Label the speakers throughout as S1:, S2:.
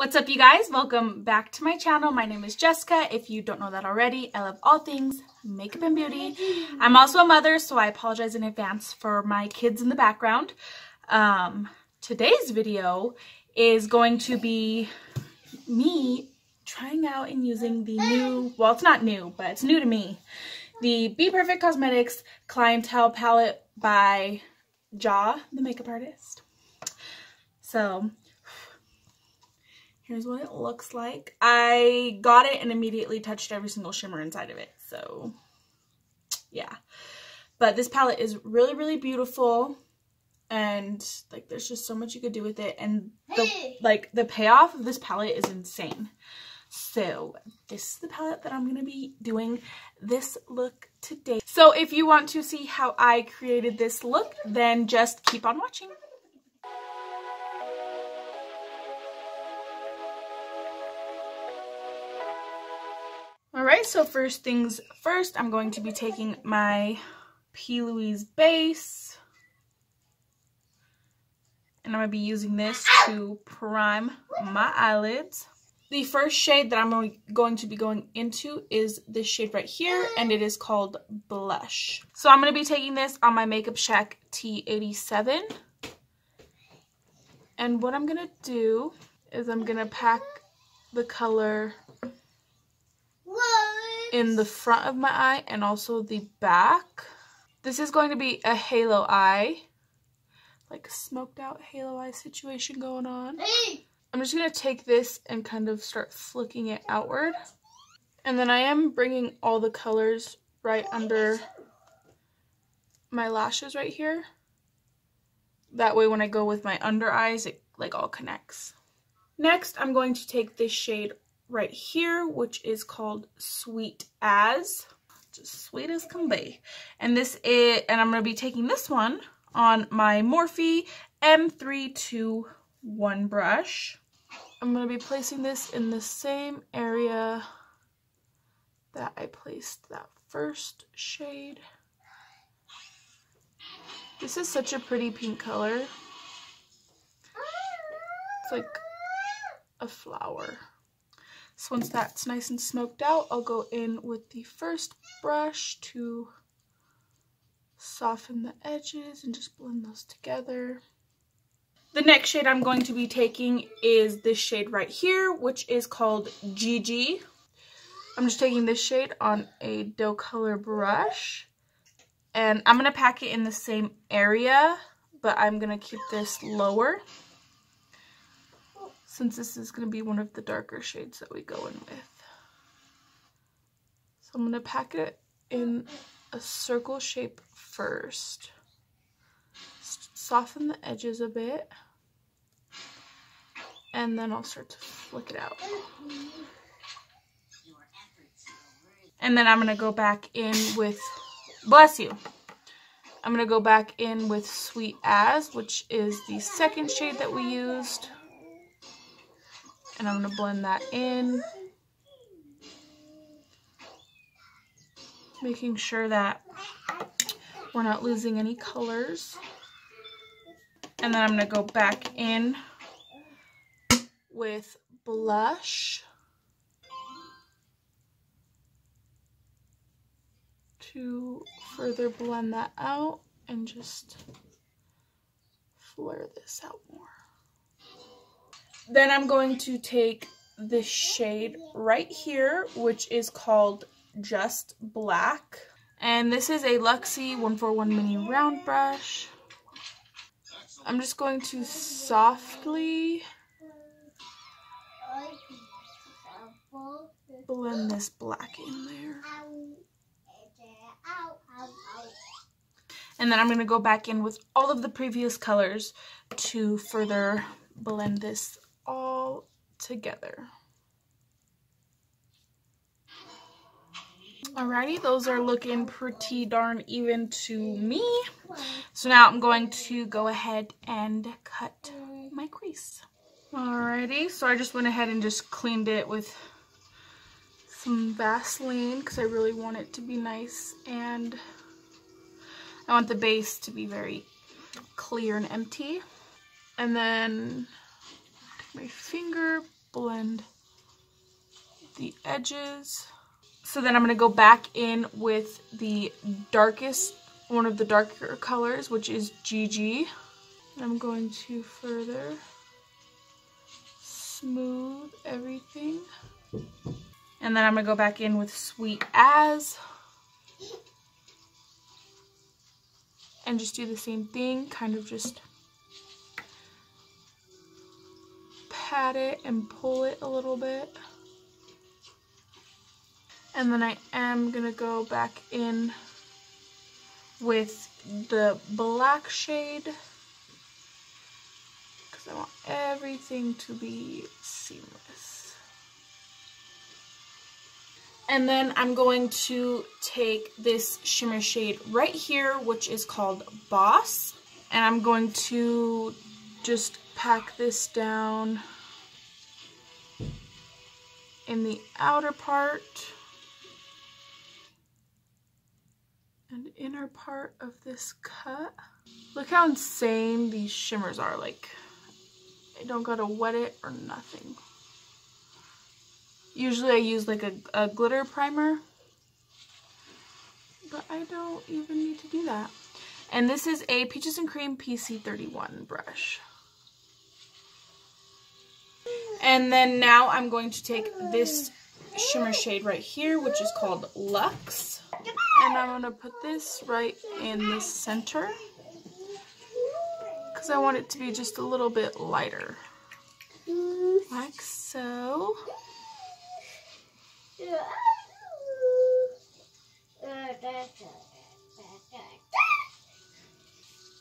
S1: What's up you guys? Welcome back to my channel. My name is Jessica. If you don't know that already, I love all things makeup and beauty. I'm also a mother, so I apologize in advance for my kids in the background. Um, today's video is going to be me trying out and using the new, well it's not new, but it's new to me, the BPerfect Cosmetics Clientele Palette by Jah, the makeup artist. So Here's what it looks like. I got it and immediately touched every single shimmer inside of it. So, yeah. But this palette is really, really beautiful. And, like, there's just so much you could do with it. And, the like, the payoff of this palette is insane. So, this is the palette that I'm going to be doing this look today. So, if you want to see how I created this look, then just keep on watching. Alright, so first things first, I'm going to be taking my P. Louise base. And I'm going to be using this to prime my eyelids. The first shade that I'm going to be going into is this shade right here, and it is called Blush. So I'm going to be taking this on my Makeup Shack T87. And what I'm going to do is I'm going to pack the color in the front of my eye and also the back. This is going to be a halo eye, like a smoked out halo eye situation going on. I'm just going to take this and kind of start flicking it outward. And then I am bringing all the colors right under my lashes right here. That way when I go with my under eyes, it like all connects. Next, I'm going to take this shade right here, which is called Sweet As. Just sweet as can be. And this is, and I'm going to be taking this one on my Morphe M321 brush. I'm going to be placing this in the same area that I placed that first shade. This is such a pretty pink color. It's like a flower. So once that's nice and smoked out, I'll go in with the first brush to soften the edges and just blend those together. The next shade I'm going to be taking is this shade right here, which is called Gigi. I'm just taking this shade on a doe color brush. And I'm going to pack it in the same area, but I'm going to keep this lower since this is going to be one of the darker shades that we go in with. So I'm going to pack it in a circle shape first. Soften the edges a bit. And then I'll start to flick it out. And then I'm going to go back in with, bless you, I'm going to go back in with Sweet As, which is the second shade that we used and I'm going to blend that in. Making sure that we're not losing any colors. And then I'm going to go back in with blush to further blend that out and just flare this out more. Then I'm going to take this shade right here, which is called Just Black. And this is a Luxie 141 mini round brush. I'm just going to softly blend this black in there. And then I'm going to go back in with all of the previous colors to further blend this all together. Alrighty, those are looking pretty darn even to me. So now I'm going to go ahead and cut my crease. Alrighty, so I just went ahead and just cleaned it with some Vaseline because I really want it to be nice and I want the base to be very clear and empty. And then my finger, blend the edges. So then I'm going to go back in with the darkest, one of the darker colors, which is GG. I'm going to further smooth everything. And then I'm going to go back in with Sweet As. And just do the same thing, kind of just pat it and pull it a little bit. And then I am going to go back in with the black shade because I want everything to be seamless. And then I'm going to take this shimmer shade right here, which is called Boss. And I'm going to just pack this down in the outer part. and inner part of this cut. Look how insane these shimmers are. Like, I don't gotta wet it or nothing. Usually I use like a, a glitter primer, but I don't even need to do that. And this is a Peaches and Cream PC31 brush. And then now I'm going to take this shimmer shade right here, which is called Lux. And I'm going to put this right in the center because I want it to be just a little bit lighter. Like so.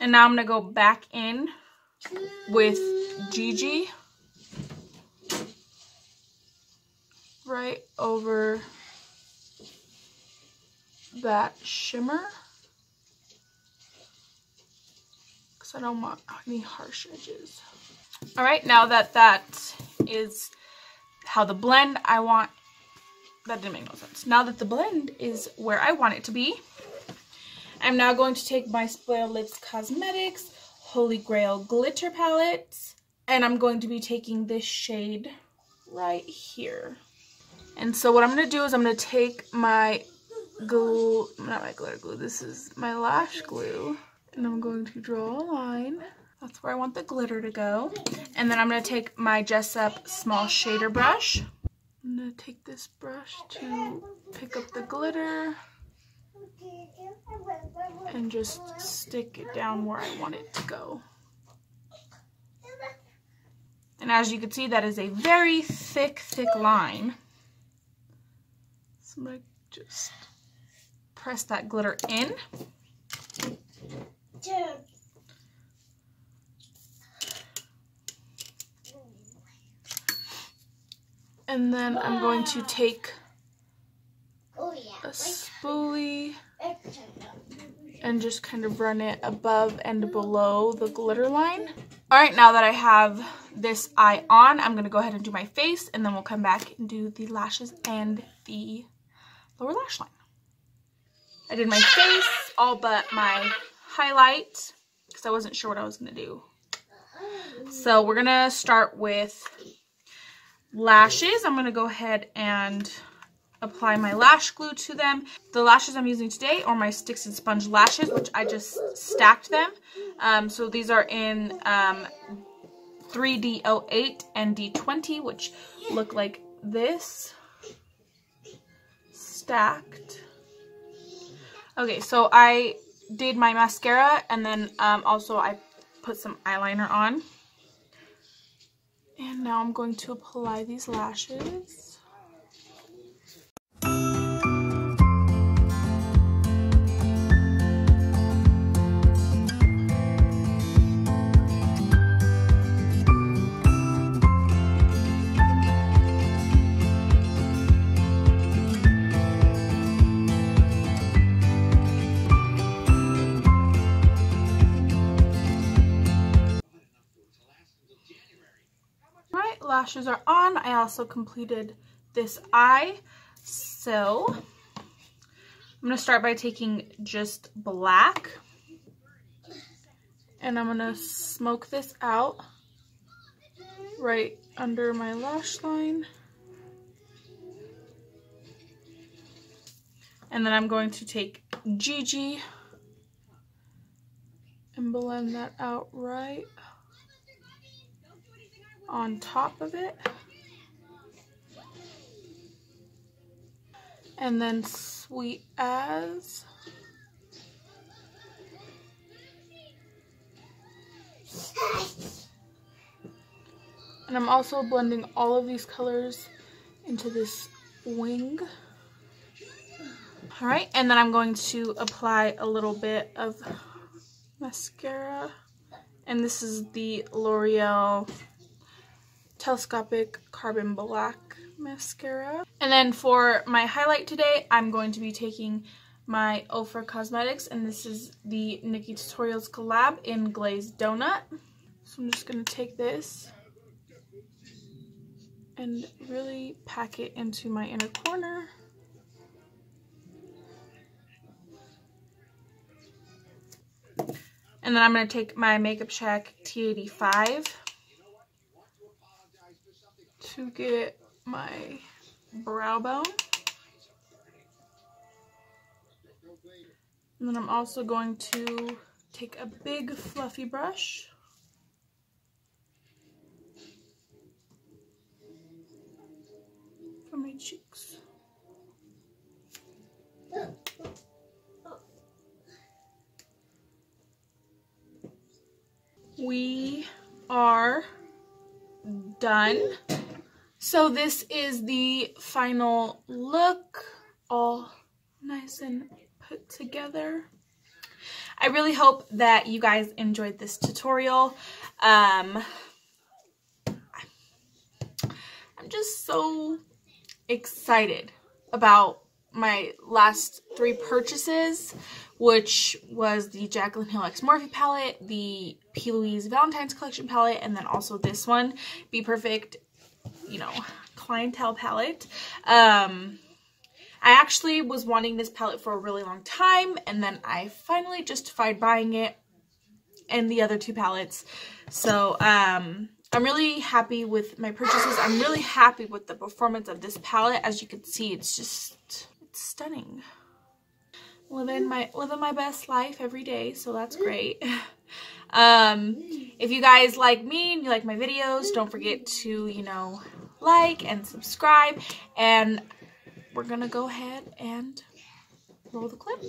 S1: And now I'm going to go back in with Gigi right over that shimmer because I don't want any harsh edges. All right, now that that is how the blend I want, that didn't make no sense. Now that the blend is where I want it to be, I'm now going to take my Spoiled Lips Cosmetics Holy Grail Glitter Palette, and I'm going to be taking this shade right here. And so what I'm going to do is I'm going to take my glue, not my glitter glue, this is my lash glue. And I'm going to draw a line. That's where I want the glitter to go. And then I'm going to take my Jessup small shader brush. I'm going to take this brush to pick up the glitter and just stick it down where I want it to go. And as you can see, that is a very thick, thick line. Going to just press that glitter in. And then I'm going to take a spoolie and just kind of run it above and below the glitter line. All right, now that I have this eye on, I'm gonna go ahead and do my face and then we'll come back and do the lashes and the lower lash line. I did my face, all but my highlight, because I wasn't sure what I was going to do. So we're going to start with lashes. I'm going to go ahead and apply my lash glue to them. The lashes I'm using today are my Sticks and Sponge lashes, which I just stacked them. Um, so these are in um, 3D08 and D20, which look like this. Stacked. Okay, so I did my mascara and then um, also I put some eyeliner on. And now I'm going to apply these lashes. Lashes are on. I also completed this eye. So I'm going to start by taking just black. And I'm going to smoke this out right under my lash line. And then I'm going to take Gigi and blend that out right on top of it. And then Sweet As. And I'm also blending all of these colors into this wing. All right, and then I'm going to apply a little bit of mascara. And this is the L'Oreal Telescopic Carbon Black mascara. And then for my highlight today, I'm going to be taking my Ofra Cosmetics, and this is the NikkieTutorials collab in Glazed Donut. So I'm just going to take this and really pack it into my inner corner. And then I'm going to take my Makeup Shack T85 to get my brow bone. And then I'm also going to take a big fluffy brush for my cheeks. We are done. So this is the final look, all nice and put together. I really hope that you guys enjoyed this tutorial. Um, I'm just so excited about my last three purchases, which was the Jaclyn Hill X Morphe palette, the P. Louise Valentine's Collection palette, and then also this one, BPerfect, you know, clientele palette. Um, I actually was wanting this palette for a really long time, and then I finally justified buying it and the other two palettes. So, um, I'm really happy with my purchases. I'm really happy with the performance of this palette. As you can see, it's just, stunning. Living my, living my best life every day, so that's great. Um, if you guys like me and you like my videos, don't forget to, you know, like and subscribe. And we're going to go ahead and roll the clip.